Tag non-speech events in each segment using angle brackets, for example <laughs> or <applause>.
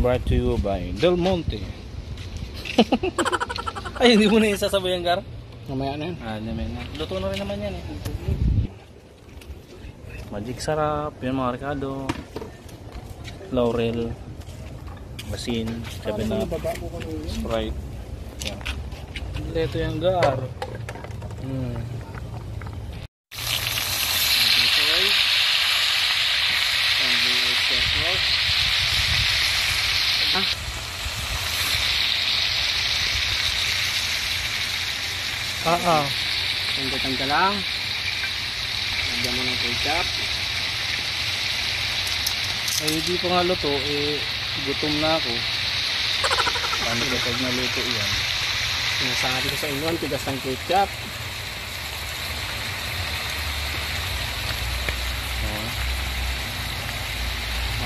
Brought to you by Del Monte. <laughs> Ay, hindi mo na yung sasabayan, Gar? Mamaya na yun. Ah, naman na. Luto na rin naman yan eh. Magic sarap, yun mga Ricardo. Laurel. Basin, 7 up. Sprite. Yan. Ito yung Gar. Hmm. Tangkatan ka lang. Lagyan mo ng ketchup. Ay, hindi pa nga luto, eh, gutom na ako. Paano kapag naluto yan? Sinasabi ko sa inyo, ang tigas ng ketchup. Oh.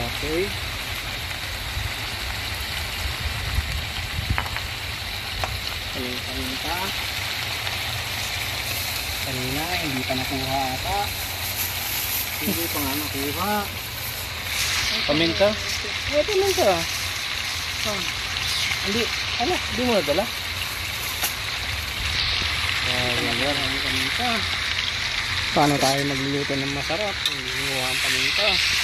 Okay. Kaling ka. Kanina, hindi pa nakuha ata. Hindi pa nga nakuha. Paminta? Eh, paminta. Ah. Hindi, ano, hindi mo nadala? Ah, yan ang paminta. Paano tayo magluluto ng masarap? Hindi mo ang paminta.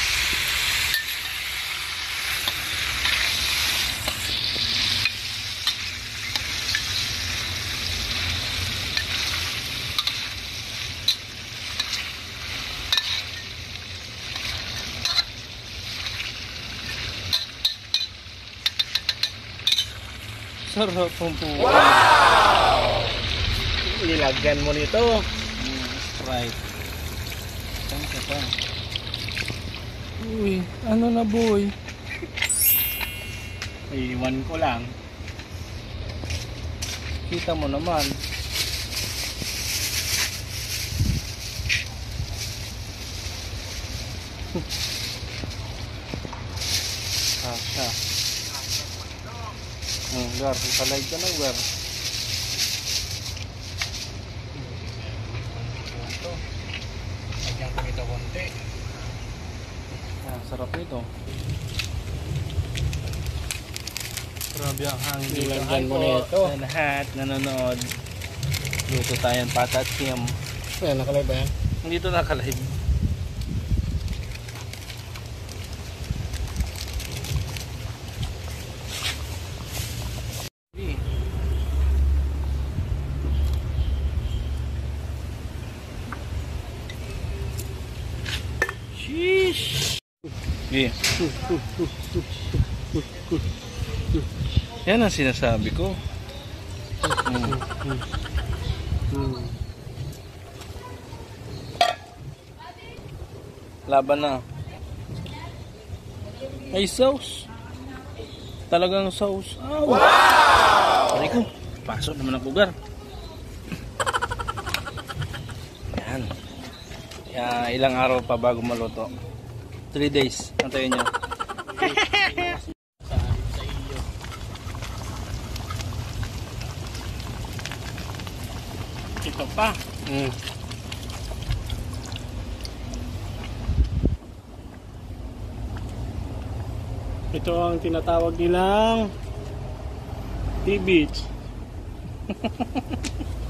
Sarap po po. Ilagyan mo nito. Mm, Sprite. Saan ka pa? Uy, ano na boy? Iwan ko lang. Kita mo naman. ah, <laughs> siya. Hmm, Gar, palay ka na, Gar. Lagyan ko nito konti. Ah, sarap nito. Grabe ang hangin. Nilagyan mo nito. Sa lahat nanonood. Luto tayong pata at siyam. Ayan, nakalay ba yan? Hindi ito nakalive. Sheesh! Yeah. Yan ang sinasabi ko. Hmm. Laban na. Ay, sauce. Talagang sauce. Ah, wow! Pari ko. Pasok naman ang lugar. Yan. Ya, ilang araw pa bago maluto. 3 days. Antayin nyo. Ito pa. Mm. Ito ang tinatawag nilang T-Beach. <laughs>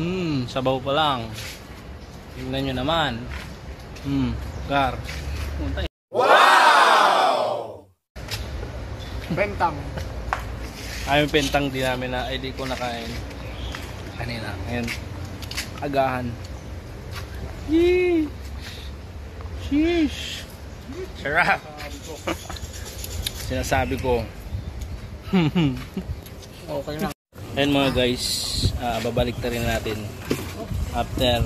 Hmm, sabaw pa lang. Tingnan nyo naman. Hmm, gar. Punta Bentang. Ay, pentang di namin na, ay di ko nakain. Kanina, ngayon. Agahan. Yee! Sheesh! Sarap! Sinasabi ko. <laughs> Okay lang. Ayun mga guys, ah, babalik na rin natin after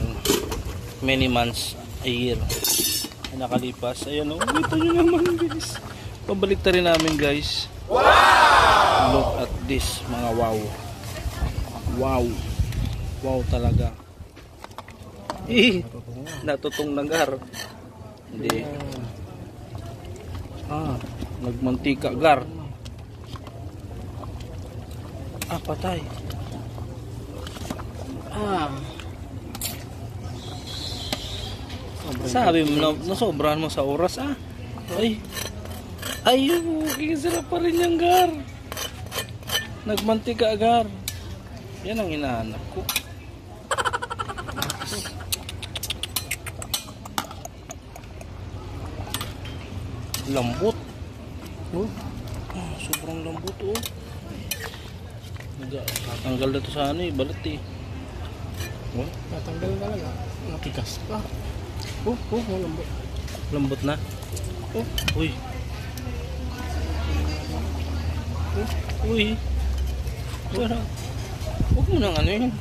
many months, a year na nakalipas. Ayan o, kita nyo naman guys. Babalik na rin namin guys. Wow! Look at this mga wow. Wow. Wow talaga. Eh, natutong nagar. Hindi. Ah, Nagmantika, gar. Ah, patay. Ah. Sabi mo na, nasobrahan mo sa oras ah. Ay. Ay, kikisira pa rin yung gar. Nagmantika gar. Yan ang hinahanap ko. Lambot. Oh. Ah, sobrang lambot oh. Tatanggal na to sa ano eh, balat eh. Oh, Natanggal talaga. Matigas pa. Oh, oh, oh, lambot. lambot na. Oh. Uy. Uy. Wala. Huwag mo nang ano yun.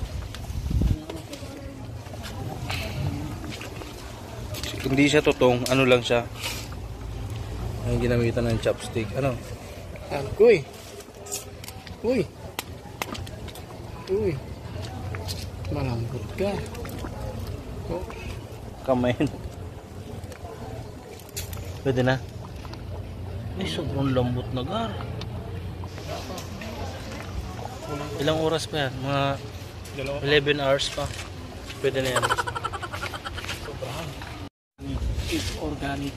Hindi siya totong, ano lang siya. Ang ginamitan ng chopstick. Ano? Yan, kuy. Uy. Uy. Malambot ka. Oh, Kamay. Pwede na. Ay, sobrang lambot na gar. Ilang oras pa yan? Mga dalawa. 11 hours pa. Pwede na yan. Sobrang. It's organic.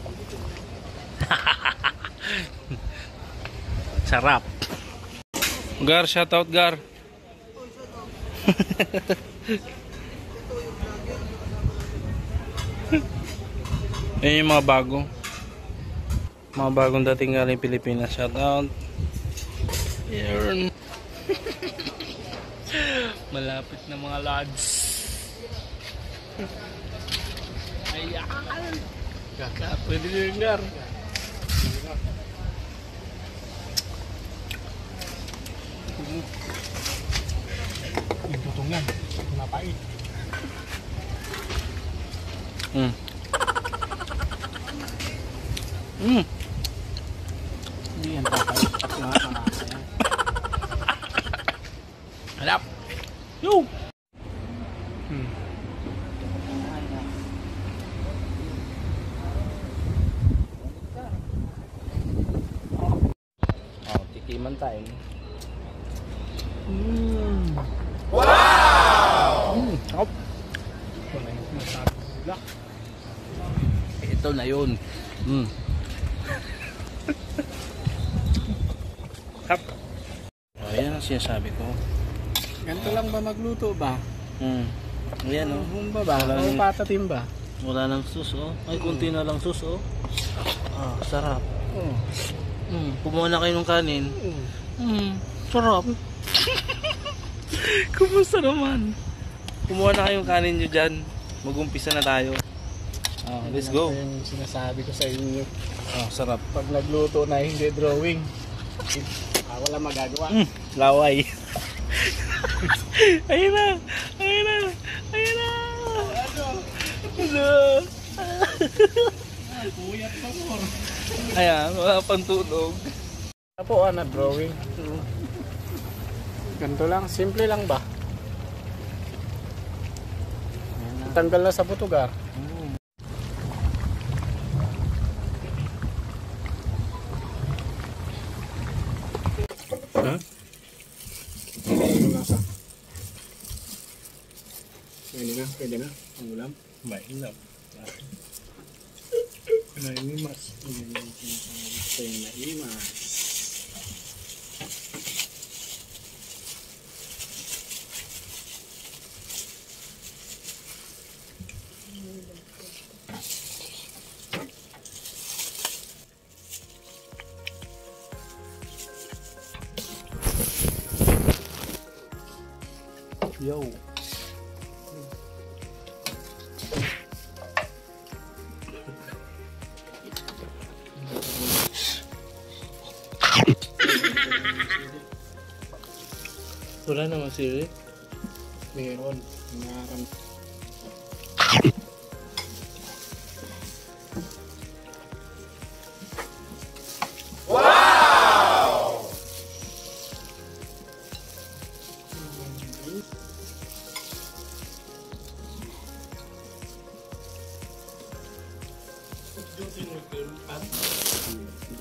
<laughs> Sarap. Gar, shoutout Gar. <laughs> Yan yung mga bago. Mga bagong dating galing Pilipinas. Shoutout. Yun. <laughs> Malapit na mga lads. Ayan. Kaka, pwede nyo yung Gar. Yung tutong yan. Napait. Mm. Mm. Hindi yan papait. At nakakangasa yan. Halap. Yo. Hmm. Oh, tikiman tayo. Mm. Mm. Hop. Wala yung sinasabi nila. Ito na yun. Mm. Hop. Oh, yan ang sinasabi ko. Ganito lang ba magluto ba? Mm. Ayan oh. Humba ba? Wala O yung- patatim ba? Wala nang sus oh. Ay, kunti na lang sus oh. Ah, sarap. Oo. Mm. Kumuha na kayo ng kanin. Mm. Mm. Sarap. <laughs> Kumusta naman? Kumuha na kayong kanin nyo dyan. Mag-umpisa na tayo. Ah, let's go. Yung sinasabi ko sa inyo. Ah, sarap. Pag nagluto na hindi drawing, ah, wala magagawa. Mm, laway. <laughs> ayun na! Ayun na! Ayun na! Ano? Puyat pa mo. Ayan, wala pang tunog. Apo, ah, na drawing. Ganito lang, simple lang ba? Tanggal na sa butugar. Ha? Ano lasa? Pwede na, pwede na. Ang ulam. Mainam. Naimas. Yan yung sinasabi ko yung naimas. Yo. Wala nama sih. Meron. Meron.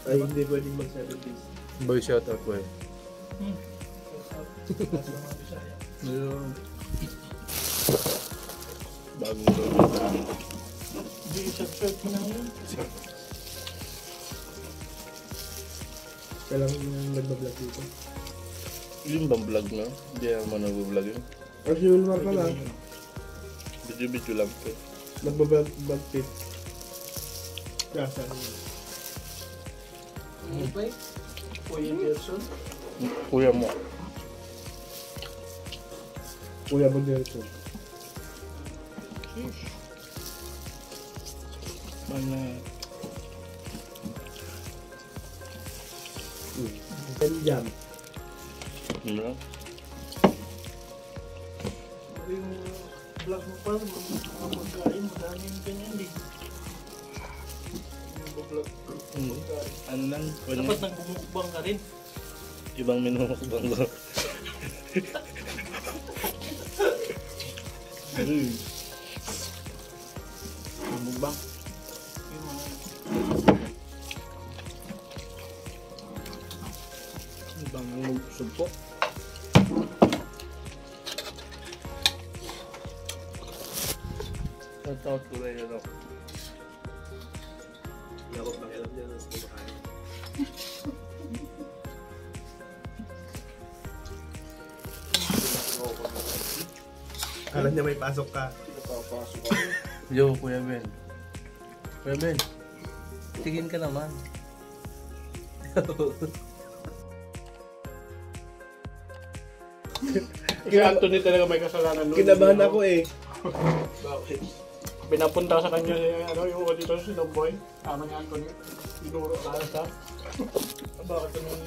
Ay, hindi pwedeng mag-service. Boy, shout out, boy. Bagong gawin. Hindi, shot-shot mo na yun. Kailangan yung nagbablog dito. Yung bang vlog na? Hindi naman nag-vlog yun. As you will ka lang, Video-video lang po. nagbablog blog tip. Kaya saan yun? Ano ba? Kuya Gerson? Kuya mo. Kuya ba Gerson? Mana, Pen Jam. Ano? Yung vlog mo pa, mga magkain, madami yung ganyan eh. Nagbablog. ano lang, pwede Dapat nagbumukbang ka rin. ibang minumukbang ko. Yung mga Ibang sugpo. Shout out ko rin ano. Alam niya may pasok ka. Papasok ka. Yo, Kuya Ben. Kuya Ben. Tingin ka naman. Si Anthony talaga may kasalanan doon. Kinabahan ako eh. Bakit? Pinapunta sa kanya si ano, yung auditor si Tomboy. Tama ni Anthony. Tinuro ka sa. Bakit naman